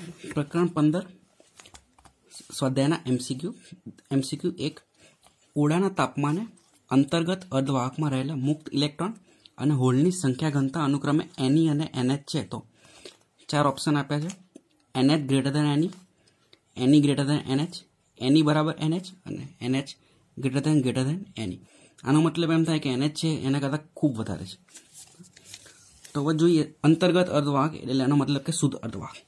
પ્રકરણ પંદર સ્વાધ્યાયના MCQ MCQ એક ઓરડાના તાપમાને અંતર્ગત અર્ધવાહકમાં રહેલા મુક્ત ઇલેક્ટ્રોન અને હોલની સંખ્યા ઘનતા અનુક્રમે એની અને એનએચ છે તો ચાર ઓપ્શન આપ્યા છે N H greater than any any greater than N H any બરાબર એનએચ અને N H greater than greater than any આનો મતલબ એમ થાય કે એનએચ છે એના કરતાં ખૂબ વધારે છે તો હવે જોઈએ અંતર્ગત અર્ધવાહક એટલે એનો મતલબ કે શુદ્ધ અર્ધવાહક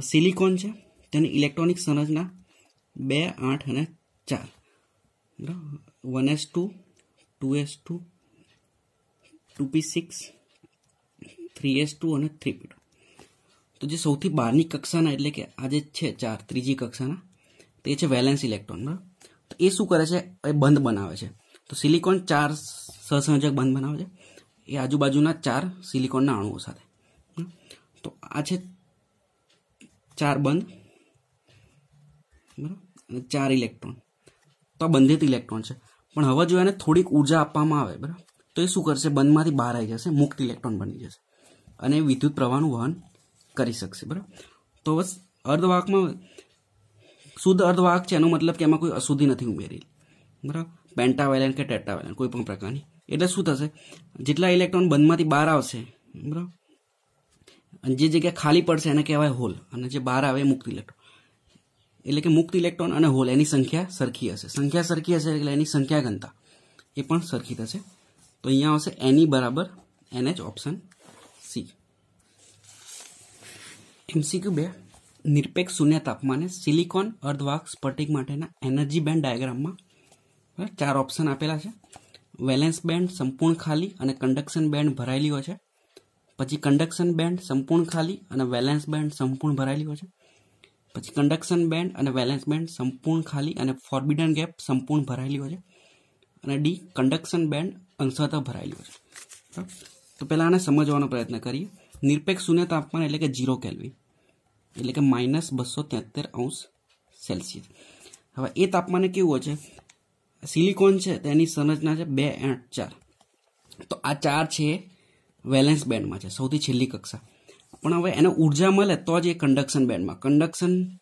સિલિકોન છે, તેની ઇલેક્ટ્રોનિક સંરચના બે, આઠ અને ચાર. One S two two S two two P six, three S two અને થ્રી પી તો જે સૌથી બહારની કક્ષાના એટલે કે આજે છે ચાર, ત્રીજી કક્ષાના, તે છે વેલેન્સ ઇલેક્ટ્રોન. બરાબર? તો એ શું કરે છે? એ બંધ બનાવે છે. તો સિલિકોન ચાર સહસંયોજક બંધ બનાવે છે. એ આજુબાજુના ચાર સિલિકોનના અણુઓ સાથે. તો આ છે ચાર બંધ. બરાબર? અને ચાર ઇલેક્ટ્રોન. તો આ બંધિત ઇલેક્ટ્રોન છે. પણ હવે જો એને થોડીક ઊર્જા આપવામાં આવે, બરાબર? તો એ શું કરશે? બંધમાંથી બહાર આવી જશે, મુક્ત ઇલેક્ટ્રોન બની જશે. અને વિદ્યુત પ્રવાહનું વહન કરી શકશે, બરાબર? તો બસ અર્ધવાહકમાં શુદ્ધ અર્ધવાહક છે, એનો મતલબ કે એમાં કોઈ અશુદ્ધિ નથી ઉમેરેલી. બરાબર? પેન્ટાવેલેન કે ટેટ્રાવેલેન, કોઈ પણ પ્રકારની. એટલે શું થશે? જેટલા ઇલેક્ટ્રોન બંધમાંથી બહાર આવશે, બરાબર? અને જે જગ્યા ખાલી પડશે એને કહેવાય હોલ. અને જે બહાર આવે મુક્ત ઇલેક્ટ્રોન એટલે કે મુક્ત ઇલેક્ટ્રોન અને હોલ, એની સંખ્યા સરખી હશે. સંખ્યા સરખી હશે એટલે એની સંખ્યા ઘનતા એ પણ સરખી થશે. તો અહીંયા આવશે એની બરાબર એનએચ ઓપ્શન સી એમસીક્યુ બે. નિરપેક્ષ શૂન્ય તાપમાને સિલિકોન અર્ધવાહક સ્ફટિક માટેના એનર્જી બેન્ડ ડાયાગ્રામમાં ચાર ઓપ્શન આપેલા છે. વેલેન્સ બેન્ડ સંપૂર્ણ ખાલી અને કન્ડક્શન બેન્ડ ભરાયેલી હોય છે. પછી કન્ડક્શન બેન્ડ સંપૂર્ણ ખાલી અને વેલેન્સ બેન્ડ સંપૂર્ણ ભરાયેલી હોય છે. પછી કન્ડક્શન બેન્ડ અને વેલેન્સ બેન્ડ સંપૂર્ણ ખાલી અને ફોર્બિડન ગેપ સંપૂર્ણ ભરાયેલી હોય છે. અને ડી કન્ડક્શન બેન્ડ અંશતઃ ભરાયેલી હોય છે. તો પહેલાં આને સમજવાનો પ્રયત્ન કરીએ. નિરપેક્ષ શૂન્ય તાપમાન એટલે કે ઝીરો કેલ્વિન એટલે કે માઇનસ બસો તેતેર અંશ સેલ્સિયસ હવે એ તાપમાને કેવું હોય છે? સિલિકોન છે, તેની સંરચના છે બે એટ ચાર. તો આ ચાર છે વેલેન્સ બેન્ડમાં છે, સૌથી છેલ્લી કક્ષા. પણ હવે એને ઊર્જા મળે તો જ એ કંડક્શન બેન્ડમાં. કંડક્શન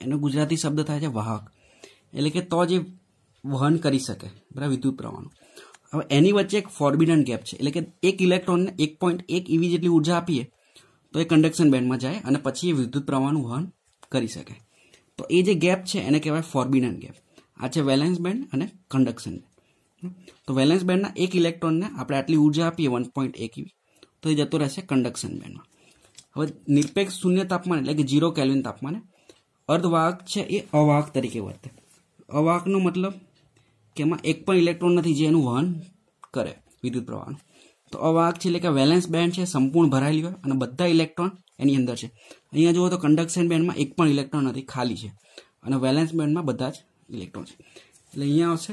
એનો ગુજરાતી શબ્દ થાય છે વાહક. એટલે કે તો જ એ વહન કરી શકે, બરાબર, વિદ્યુત પ્રવાહનું. હવે એની વચ્ચે એક ફોર્બિડન ગેપ છે. એટલે કે એક ઇલેક્ટ્રોનને એક પોઈન્ટ એક ઇવી જેટલી ઊર્જા આપીએ, તો એ કંડક્શન બેન્ડમાં જાય અને પછી એ વિદ્યુત પ્રવાહનું વહન કરી શકે. તો એ જે ગેપ છે, એને કહેવાય ફોર્બિડન ગેપ આ છે વેલેન્સ બેન્ડ અને કંડક્શન બેન્ડ. તો વેલેન્સ બેન્ડના એક ઇલેક્ટ્રોનને આપણે આટલી ઊર્જા આપીએ વન પોઈન્ટ એક તો એ જતો રહેશે કન્ડક્શન બેન્ડમાં હવે નિરપેક્ષ શૂન્ય તાપમાન એટલે કે ઝીરો કેલ્વિન તાપમાને, અર્ધવાહક છે એ અવાહક તરીકે વર્તે. અવાહકનો મતલબ કે એમાં એક પણ ઇલેક્ટ્રોન નથી જે એનું વહન કરે વિદ્યુત પ્રવાહનું. તો અવાહક છે એટલે કે વેલેન્સ બેન્ડ છે, સંપૂર્ણ ભરાયેલી હોય અને બધા ઇલેક્ટ્રોન એની અંદર છે. અહીંયા જુઓ તો કન્ડક્શન બેન્ડમાં એક પણ ઇલેક્ટ્રોન નથી, ખાલી છે. અને વેલેન્સ બેન્ડમાં બધા જ ઇલેક્ટ્રોન છે. એટલે અહીંયા આવશે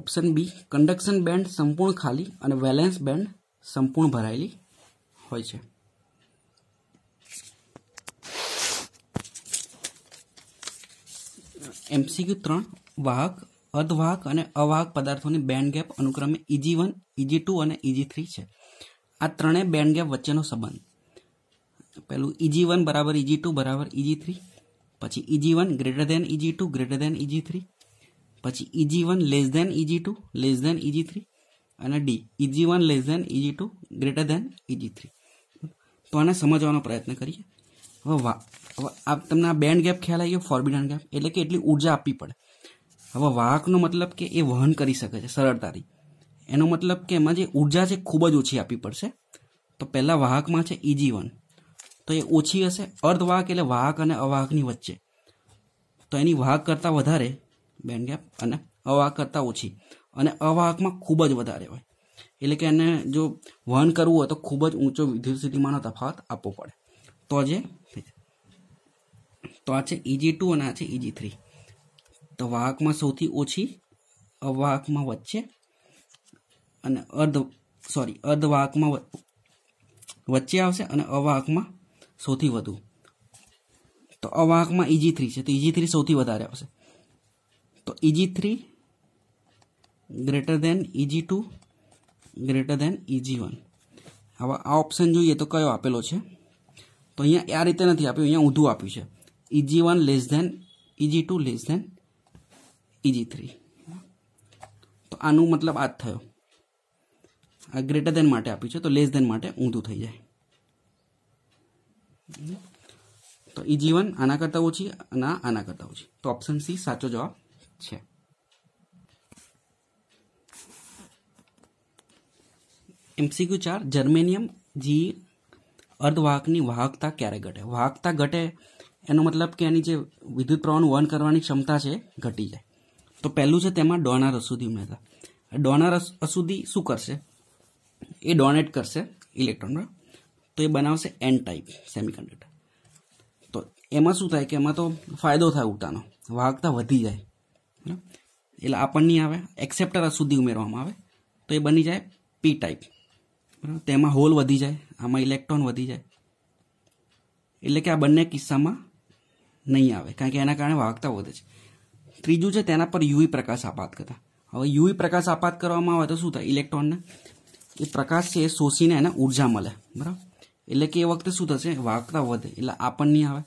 ઓપ્શન બી કન્ડક્શન બેન્ડ સંપૂર્ણ ખાલી અને વેલેન્સ બેન્ડ સંપૂર્ણ ભરાયેલી હોય છે. એમસીક્યુ ત્રણ, વાહક, અર્ધવાહક અને અવાહક પદાર્થોની બેન્ડ ગેપ અનુક્રમે ઇજી વન ઇજી ટુ અને ઇજી થ્રી છે. આ ત્રણેય બેન્ડ ગેપ વચ્ચેનો સંબંધ. પેલું ઇજી વન બરાબર ઇજી ટુ બરાબર ઇજી થ્રી પછી E G one greater than E G two greater than E G three પછી E G one less than E G two less than E G three અને D E G one less than E G two greater than E G three તો આને સમજવાનો પ્રયત્ન કરીએ. હવે વા, હવે તમને આ બેન્ડ ગેપ ખ્યાલ આવી ગયો ફોર્બિડન ગેપ એટલે કે એટલી ઊર્જા આપવી પડે. હવે વાહકનો મતલબ કે એ વહન કરી શકે છે, સરળતાથી. એનો મતલબ કે એમાં જે ઊર્જા છે ખૂબ જ ઓછી આપવી પડશે. તો પહેલાં વાહકમાં છે ઇજી વન તો એ ઓછી હશે અર્ધવાહક એટલે વાહક અને અવાહકની વચ્ચે. તો એની વાહક કરતાં વધારે બેન્ડ ગેપ અને અવાહક કરતાં ઓછી. અને અવાહકમાં ખૂબ જ વધારે હોય. એટલે કે એને જો વહન કરવું હોય તો ખૂબ જ ઊંચો વિદ્યુત સ્થિતિમાનનો તફાવત આપવો પડે. તો જે તો આ છે ઇજી ટુ અને આ છે ઇજી થ્રી તો વાહકમાં સૌથી ઓછી, અવાહકમાં વચ્ચે અને અર્ધ સોરી અર્ધવાહકમાં વચ્ચે આવશે અને અવાહકમાં સૌથી વધુ. તો અવાહકમાં ઇજી થ્રી છે. તો ઇજી થ્રી સૌથી વધારે આવશે. તો E G three greater than E G two greater than E G one હવે આ ઓપ્શન જોઈએ તો કયો આપેલો છે? તો અહીંયા આ રીતે નથી આપ્યું, અહીંયા ઊંધું આપ્યું છે. E G one less than E G two less than E G three તો આનું મતલબ આ જ થયો. આ ગ્રેટર ધેન માટે આપ્યું છે, તો લેસ ધેન માટે ઊંધું થઈ જાય. તો ઇજી વન આના કરતાં ઓછી, અને આના કરતાં ઓછી. તો ઓપ્શન સી સાચો જવાબ છે. એમસીક્યુ ચાર જર્મેનિયમ જી અર્ધવાહકની વાહકતા ક્યારે ઘટે? વાહકતા ઘટે એનો મતલબ કે એની જે વિદ્યુત પ્રવાહનું વહન કરવાની ક્ષમતા છે, ઘટી જાય. તો પહેલું છે તેમાં ડોનાર અશુદ્ધિ ઉમેરતા. ડોનાર અશુદ્ધિ શું કરશે? એ ડોનેટ કરશે ઇલેક્ટ્રોન તો એ બનાવશે એન ટાઈપ સેમિકન્ડક્ટર તો એમાં શું થાય કે એમાં તો ફાયદો થાય ઉલટાનો વાહકતા વધી જાય. એટલે આપણને નહીં આવે. એક્સેપ્ટર અશુદ્ધિ ઉમેરવામાં આવે. તો એ બની જાય પી ટાઈપ બરાબર તેમાં હોલ વધી જાય. આમાં ઇલેક્ટ્રોન વધી જાય. એટલે કે આ બંને કિસ્સામાં નહીં આવે. કારણ કે એના કારણે વાહકતા વધે છે. ત્રીજું છે તેના પર યુવી પ્રકાશ આપાત કરતા. હવે યુવી પ્રકાશ આપાત કરવામાં આવે તો શું થાય? ઇલેક્ટ્રોનને એ પ્રકાશ છે એ શોષીને એને ઊર્જા મળે. બરાબર? એટલે કે એ વખતે શું થશે? વાહકતા વધે. એટલે આપણ નહીં આવે.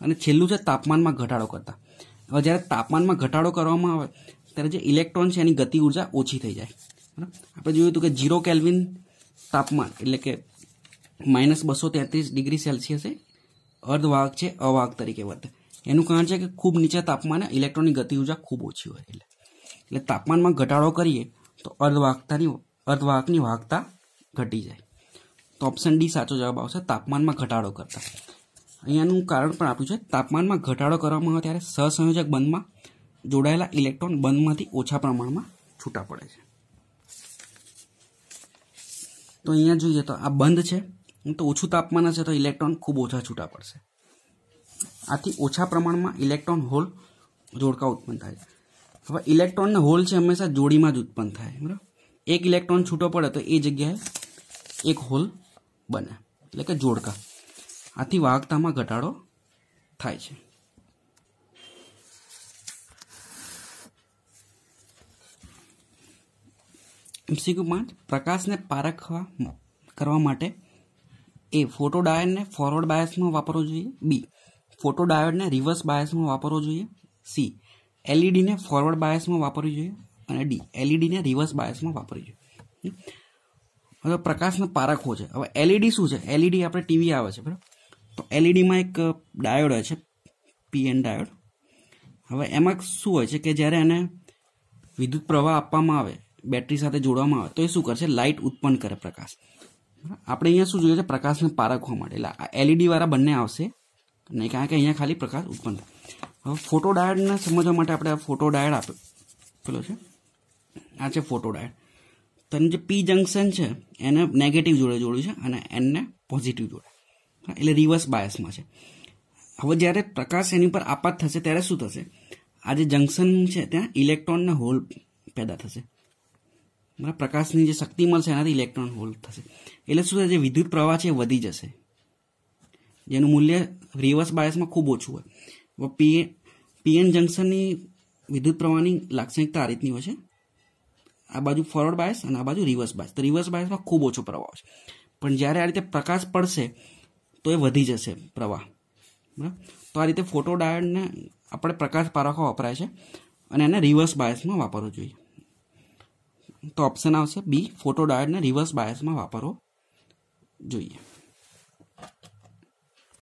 અને છેલ્લું છે તાપમાનમાં ઘટાડો કરતા. હવે જ્યારે તાપમાનમાં ઘટાડો કરવામાં આવે, ત્યારે જે ઇલેક્ટ્રોન છે એની ગતિ ઊર્જા ઓછી થઈ જાય. આપણે જોયું હતું કે ઝીરો કેલ્વિન તાપમાન, એટલે કે માઇનસ બસો તેત્રીસ ડિગ્રી સેલ્સિયસે અર્ધવાહક છે, અવાહક તરીકે વર્તે. એનું કારણ છે કે ખૂબ નીચા તાપમાને ઇલેક્ટ્રોનની ગતિ ઊર્જા ખૂબ ઓછી હોય એટલે. એટલે તાપમાનમાં ઘટાડો કરીએ, તો અર્ધવાહકતાની, અર્ધવાહકની વાહકતા ઘટી જાય. તો ઓપ્શન ડી સાચો જવાબ આવશે, તાપમાનમાં ઘટાડો કરતા. અહીંયાનું કારણ પણ આપ્યું છે. તાપમાનમાં ઘટાડો કરવામાં આવે ત્યારે સહસંયોજક બંધમાં જોડાયેલા ઇલેક્ટ્રોન બંધમાંથી ઓછા પ્રમાણમાં છૂટા પડે છે. તો અહીંયા જોઈએ તો આ બંધ છે. તો ઓછું તાપમાન હશે તો ઇલેક્ટ્રોન ખૂબ ઓછા છૂટા પડશે. આથી ઓછા પ્રમાણમાં ઇલેક્ટ્રોન હોલ જોડકા ઉત્પન્ન થાય હવે ઇલેક્ટ્રોન ને હોલ છે હંમેશા જોડીમાં જ ઉત્પન્ન થાય બરાબર? એક ઇલેક્ટ્રોન છૂટો પડે તો એ જગ્યાએ એક હોલ બને, એટલે કે જોડકા. આથી વાહકતામાં ઘટાડો થાય છે. એમસીક્યુ પાંચ, પ્રકાશને પારખવા કરવા માટે એ ફોટો ડાયોડને ફોરવર્ડ બાયસમાં વાપરવો જોઈએ. બી ફોટો ડાયોડને રિવર્સ બાયસમાં વાપરવો જોઈએ. સી એલઈડીને ફોરવર્ડ બાયસમાં વાપરવી જોઈએ. અને ડી એલઈડીને રિવર્સ બાયસમાં વાપરવી જોઈએ. હવે પ્રકાશને પારખવો છે. હવે એલઈડી શું છે? એલઈડી આપણે ટીવી આવે છે, બરાબર? તો એલઈડીમાં એક ડાયોડ હોય છે પીએન ડાયોડ હવે એમાં શું હોય છે કે જ્યારે એને વિદ્યુત પ્રવાહ આપવામાં આવે બેટરી સાથે જોડવામાં આવે, તો એ શું કરશે? લાઇટ ઉત્પન્ન કરે પ્રકાશ. આપણે અહીંયા શું જોઈએ છે? પ્રકાશને પારખવા માટે. એટલે આ એલઈડી વાળા બંને આવશે, નહીં કારણ કે અહીંયા ખાલી પ્રકાશ ઉત્પન્ન થાય. હવે ફોટો ડાયડને સમજવા માટે આપણે આ ફોટો ડાયડ આપ્યો પેલો છે? આ છે ફોટો ડાયડ તો જે પી જંકશન છે, એને નેગેટિવ જોડે જોડ્યું છે અને એનને પોઝિટિવ જોડે. એટલે રિવર્સ બાયસમાં છે. હવે જ્યારે પ્રકાશ એની પર આપાત થશે, ત્યારે શું થશે? આ જે જંકશન છે, ત્યાં ઇલેક્ટ્રોનને હોલ પેદા થશે. બરાબર? પ્રકાશની જે શક્તિ મળશે, એનાથી ઇલેક્ટ્રોન હોલ થશે. એટલે શું થશે વિદ્યુત પ્રવાહ છે એ વધી જશે. જેનું મૂલ્ય રિવર્સ બાયસમાં ખૂબ ઓછું હોય. પીએ પીએન જંકશનની વિદ્યુત પ્રવાહની લાક્ષણિકતા આ રીતની હોય છે. આ બાજુ ફોરવર્ડ બાયસ અને આ બાજુ રિવર્સ બાયસ તો રિવર્સ બાયસમાં ખૂબ ઓછો પ્રવાહ છે. પણ જ્યારે આ રીતે પ્રકાશ પડશે તો એ વધી જશે પ્રવાહ. બરાબર? તો આ રીતે ફોટો ડાયોડને આપણે પ્રકાશ પારખવા વપરાય છે અને એને રિવર્સ બાયસમાં વાપરવો જોઈએ. તો ઓપ્શન આવશે બી ફોટોડાયડને રિવર્સ બાયસમાં વાપરવો જોઈએ.